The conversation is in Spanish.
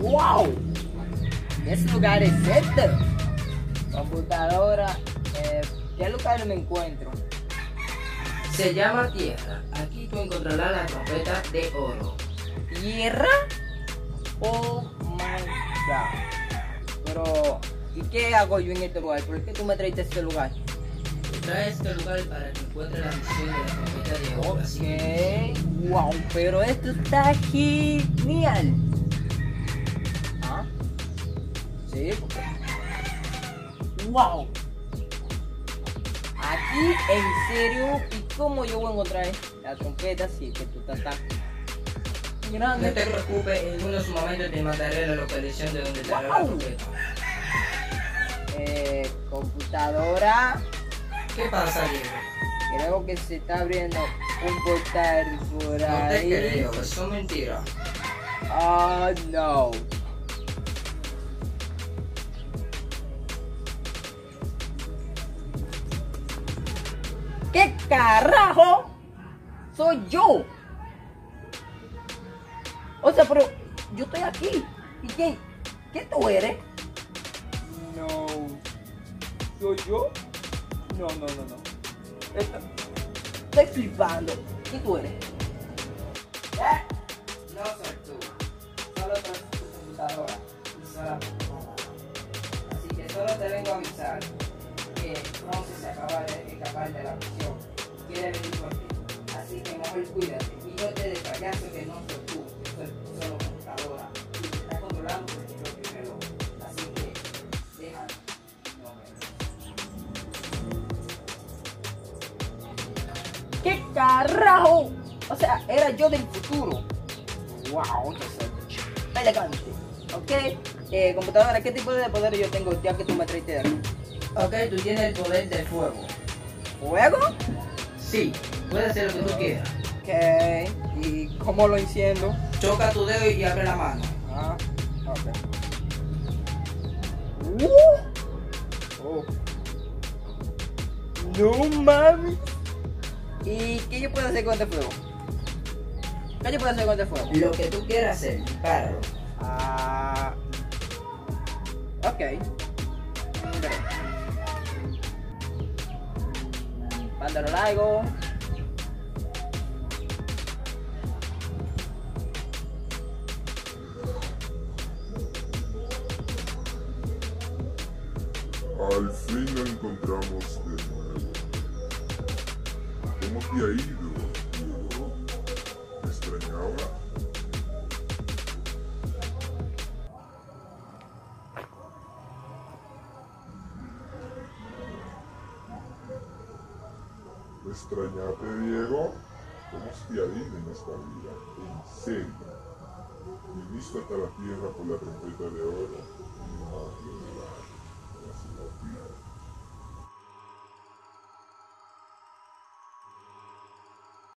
¡Wow! ¿Qué lugar es este? Computadora. Eh, ¿Qué lugar me encuentro? Se llama Tierra. Aquí tú encontrarás la trompeta de oro. ¿Tierra? Oh my god. Pero, ¿y qué hago yo en este lugar? ¿Por qué tú me traiste a este lugar? Trae este lugar para que encuentres la misión de la trompeta de oro. Ok, wow, pero esto está genial. Sí. Wow. Aquí, en serio, ¿y cómo yo voy a encontrar la trompeta si que tú estás tan no grande? te preocupes, en unos momentos te mandaré la localización de donde la Wow. trompeta. Eh, computadora, ¿Qué pasa, Diego? creo que se está abriendo un portal por No te ahí. creo, eso es mentira. Oh no. ¿Qué carajo? Soy yo. O sea, pero yo estoy aquí. ¿Y quién? ¿Qué tú eres? No. ¿Soy yo? No, no, no, no. Esto- Estoy flipando. ¿Quién tú eres? ¿Eh? No soy tú, solo soy tu computadora y. Así que solo te vengo a avisar que Bronce se acaba de escapar de la prisión. Quiere venir por ti. Así que mejor cuídate. Y yo te de payaso que no soy tú, que soy solo computadora. Y te está controlando porque yo primero. Así que deja. No ¿Qué carajo? O sea, era yo del futuro. Wow, elegante. Ok, eh, computadora, ¿qué tipo de poder yo tengo ya que tú me traiste de aquí? Ok, tú tienes el poder del fuego. ¿Fuego? Sí, puedes hacer lo que tú quieras. Ok, ¿y cómo lo enciendo? Choca tu dedo y abre la mano. Ah, ok. Uh, oh. No mami. ¿Y qué yo puedo hacer con este fuego? ¿Qué yo puedo hacer con este fuego? Lo que tú quieras hacer, dispáralo. Ah. Ok. Pándalo largo. Al fin lo encontramos de nuevo. ¿Cómo te ha Extrañarte, Diego, como si adivina en esta vida, en serio. Viniste hasta la tierra por la trompeta de oro.